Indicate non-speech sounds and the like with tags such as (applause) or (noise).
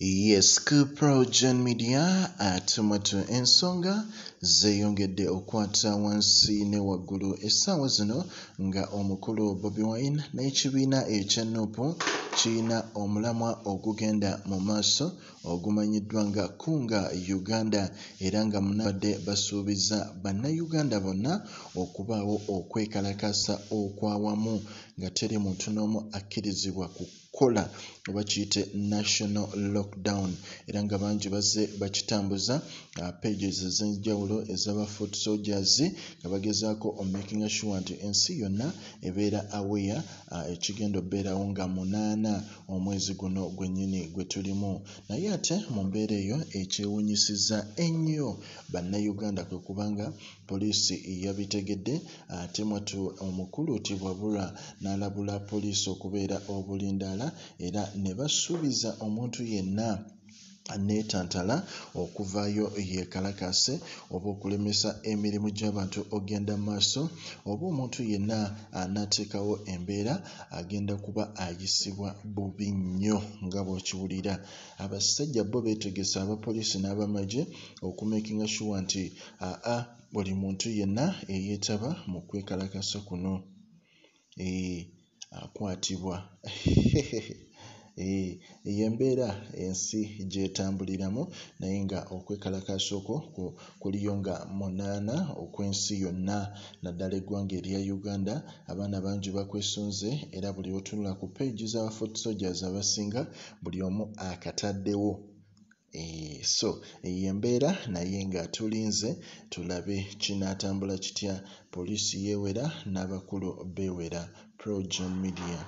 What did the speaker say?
Yes, Progen Media atumatu ensonga zeeyongedde okukwata wansi ne waggulu essaawa zino nga omukulu Bobi Wine n'ekibiina ekya Nuupu kiyina omulamwa ogugenda mu maaso ogumanyiddwa nga Kunga Uganda era nga badde basuubiza bannayuganda bonna okubaawo okwekalakaasa okwawamu nga teri muntu n'omu akkirizibwa kukola oba kiyite national lockdown. Era nga bangi bazze bakitambuza uh, pages ez'enjawulo ez'aba foot soldiers nga bagezaako omakinga sure nti ensi yonna ebeera aware uh, ekigenda obbeerawo nga munaana omwezi guno gwennyini gwe tulimu. Naye ate mu mbeera eyo ekyewuunyisizza ennyo bannayuganda kwe kubanga poliisi yabitegedde ate mwatu omukulu tibwabulwa n'alabula poliisi okubeera obulindaala era ne basuubiza omuntu yenna neetantala okuvaayo yeekalakaase oba okulemesa emirimu gy'abantu ogenda maaso oba omuntu yenna anaateekawo embeera agenda kuba ayisibwa bubi nnyo nga bw'okiwulira. Abasajja bo beetegese abapoliisi n'abamagye okumakinga sure nti aa buli muntu yenna eyeetaba mu kwekalakasa kuno akwatibwa. (laughs) Ee y'embeera ensi gy'etambuliramu naye nga okwekalakaasa okwo kuliyo nga munaana okw'ensi yonna. Naddala eggwanga erya uganda abaana bangi bakwesunze era buli lwotunula ku page z'aba foot soldiers abasinga buli omu akataddewo so y'embeera naye nga tulinze tulabe kinaatambula kitya? Poliisi yeewera n'abakulu beewera. Progen media